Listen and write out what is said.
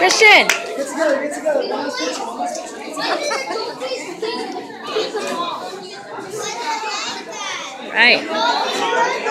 Christian. Get together, get together. Right.